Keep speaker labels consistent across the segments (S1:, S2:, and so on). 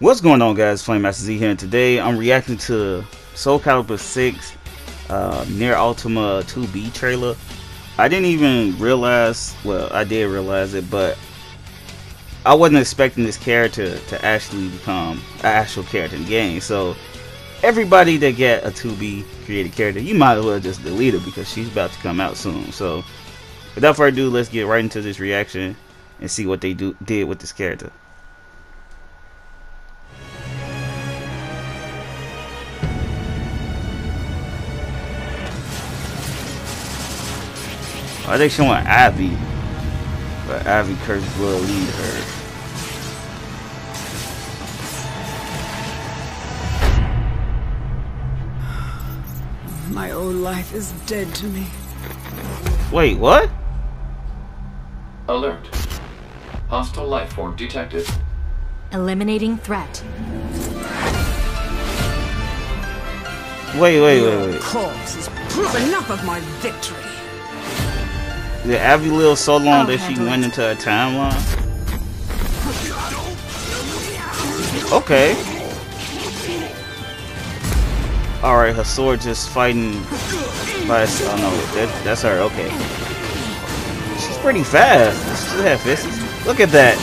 S1: What's going on guys, Flame Master Z here and today I'm reacting to Soul Calibur 6 uh, NieR Automata 2B trailer. I didn't even realize, well I did realize it, but I wasn't expecting this character to actually become an actual character in the game. So everybody that get a 2B created character, you might as well just delete her because she's about to come out soon. So without further ado, let's get right into this reaction and see what they do did with this character. Are they showing Abby. But Abby Curse will lead her.
S2: My old life is dead to me.
S1: Wait, what?
S3: Alert. Hostile life form detected.
S4: Eliminating threat.
S1: Wait, wait,
S2: Your
S1: wait, wait.
S2: corpse is proof enough of my victory.
S1: Did Abby live so long that she went into a timeline? Okay. Alright, her sword just fighting by its- oh no, that, that's her, okay. She's pretty fast. She have fists. Look at that.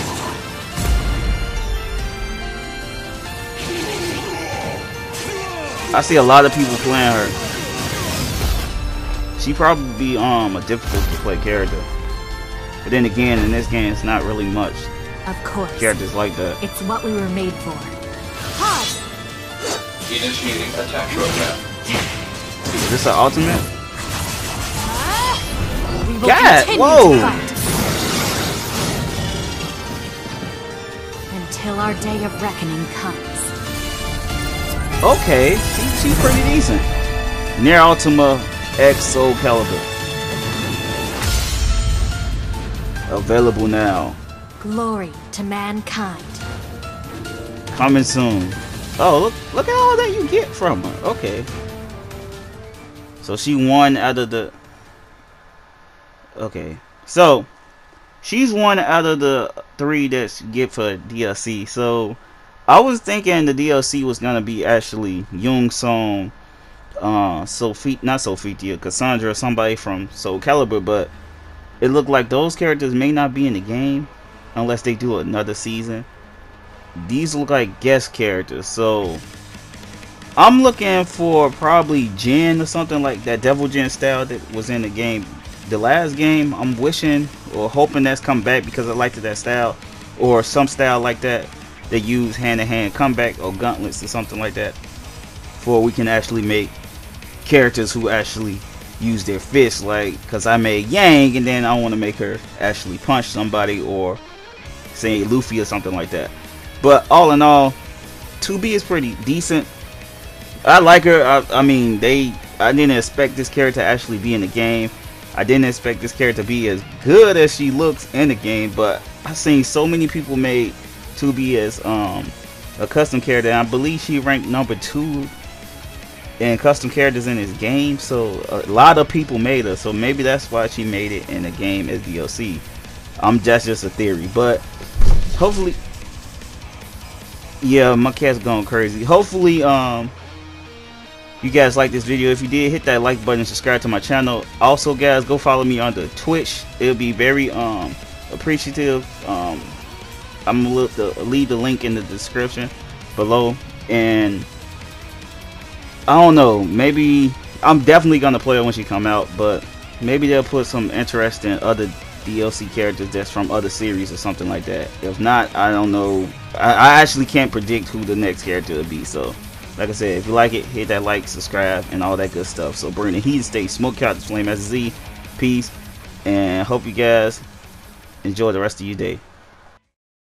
S1: I see a lot of people playing her. She probably be um a difficult to play character. But then again, in this game, it's not really much
S4: Of course.
S1: characters like that.
S4: It's what we were made for. Pause!
S3: Initiating attack program.
S1: Is this an ultimate?
S4: We will
S1: God, whoa.
S4: Until our day of reckoning comes.
S1: Okay, she, she's pretty decent. NieR Automata Soul Calibur. Available now.
S4: Glory to mankind.
S1: Coming soon. Oh, look, look at all that you get from her. Okay. So she won out of the. Okay. So, she's one out of the three that you get for DLC. So, I was thinking the DLC was gonna be actually Yun-seong, uh, Sophie, not Sophia, Cassandra, somebody from Soul Calibur, but it looked like those characters may not be in the game unless they do another season. These look like guest characters so i'm looking for probably Jin or something like that devil Jin style that was in the game. The last game i'm wishing or hoping that's come back because i liked that style or some style like that. They use hand-to-hand comeback or gauntlets or something like that for we can actually make characters who actually use their fists like because i made yang and then i want to make her actually punch somebody or say luffy or something like that but all in all, 2B is pretty decent. I like her. I, I mean, they. I didn't expect this character to actually be in the game. I didn't expect this character to be as good as she looks in the game. But I've seen so many people made 2B as um a custom character. I believe she ranked number two in custom characters in this game. So a lot of people made her. So maybe that's why she made it in the game as DLC. I'm um, that's just a theory, but hopefully yeah my cat's going crazy hopefully um you guys like this video if you did hit that like button and subscribe to my channel also guys go follow me on the twitch it'll be very um appreciative um i'm gonna leave the link in the description below and i don't know maybe i'm definitely gonna play it when she come out but maybe they'll put some interesting other DLC characters that's from other series or something like that. If not, I don't know. I, I actually can't predict who the next character will be. So, like I said, if you like it, hit that like, subscribe, and all that good stuff. So, bring the heat, stay smoke out, the flame as Z. Peace, and hope you guys enjoy the rest of your day.